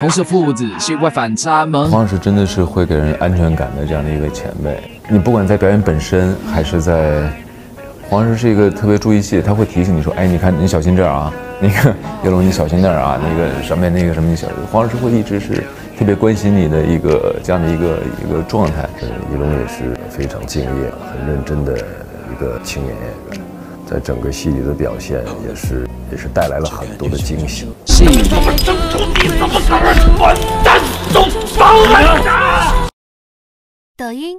同是父子，是外反差萌。黄老师真的是会给人安全感的这样的一个前辈。你不管在表演本身，还是在，黄老师是一个特别注意细节，他会提醒你说：“哎，你看你小心这 儿啊，那个叶龙你小心那儿啊，那个上面那个什么你小。”黄老师会一直是特别关心你的一个这样的一个一个状态。叶龙也是非常敬业、很认真的一个青年演员，在整个戏里的表现也是也是带来了很多的惊喜。戏里这么争宠，你怎么敢完蛋？都包了他！抖音。